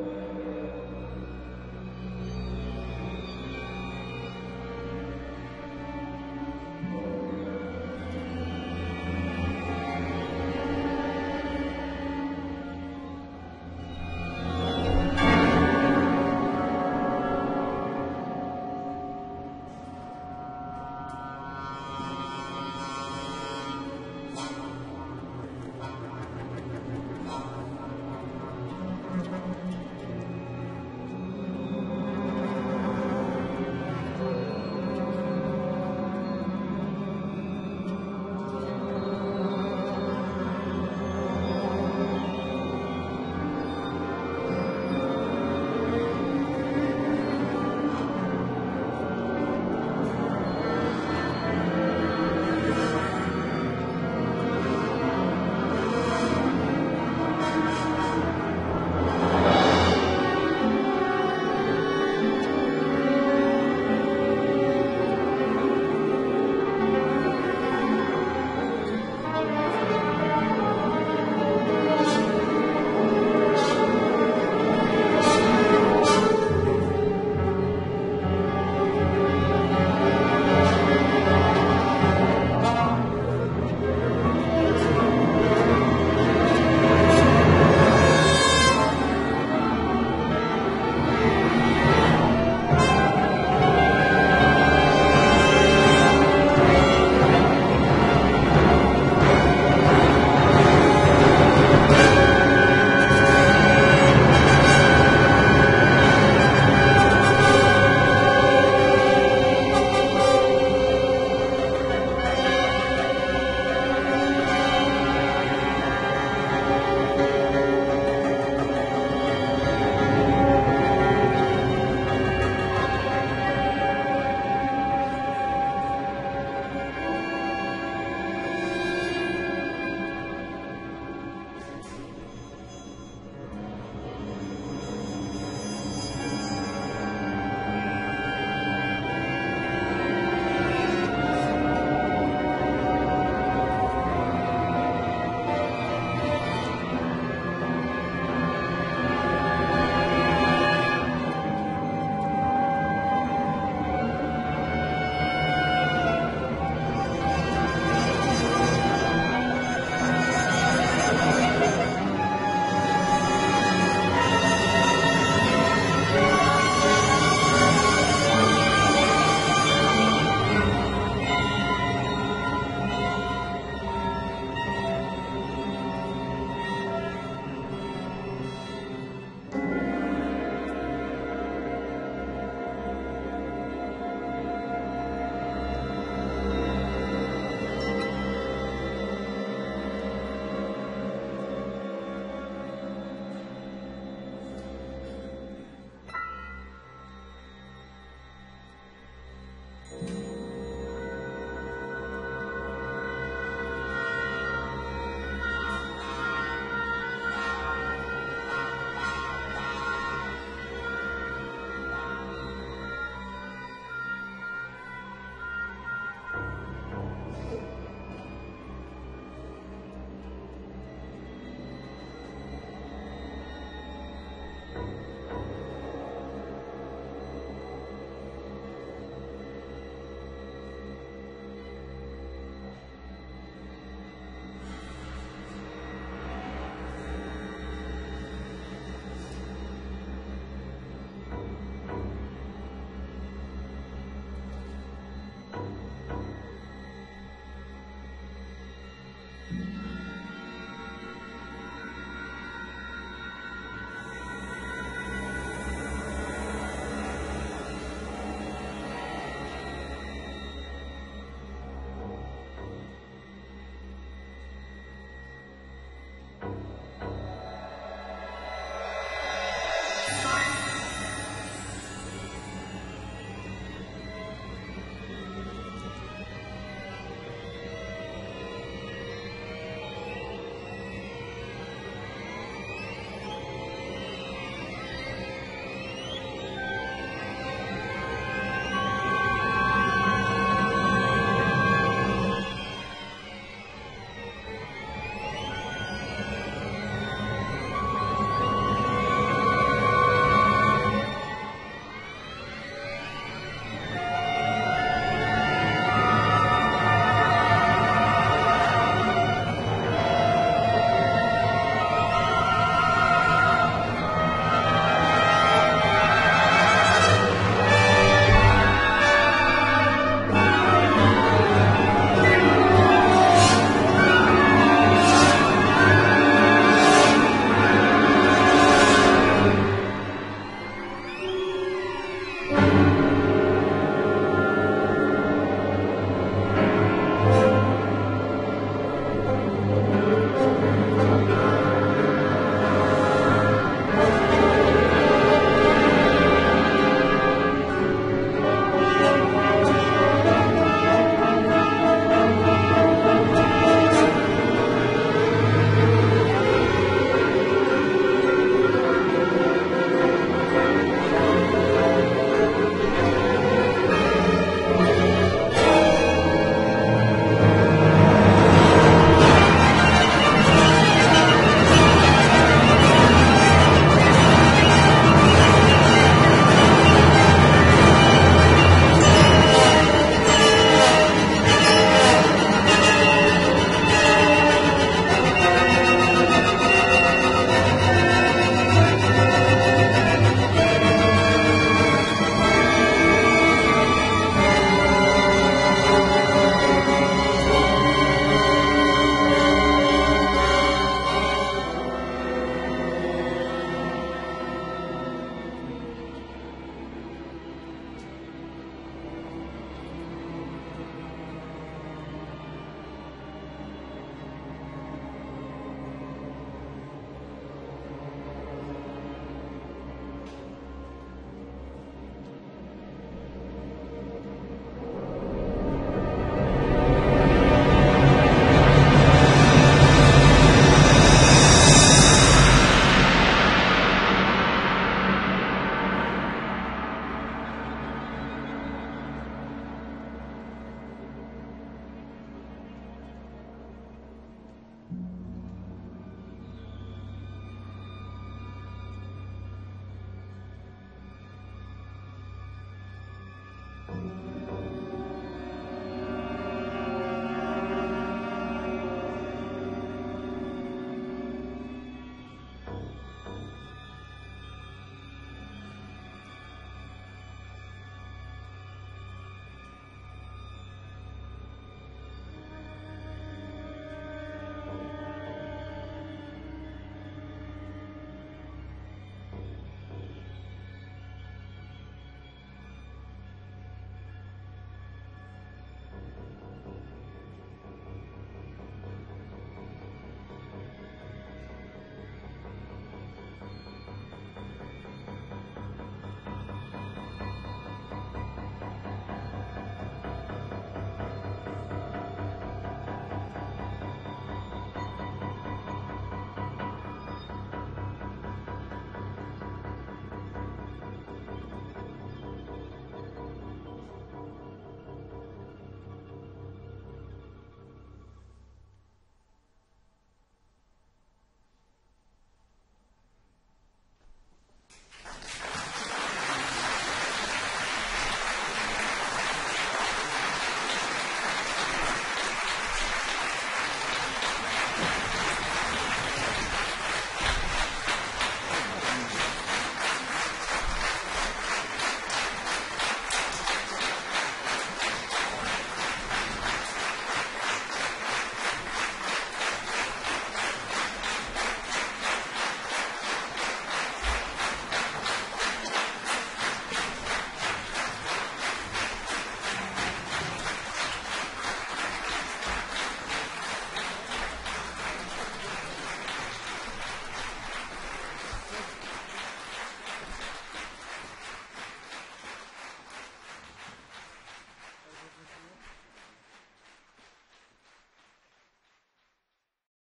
Yeah.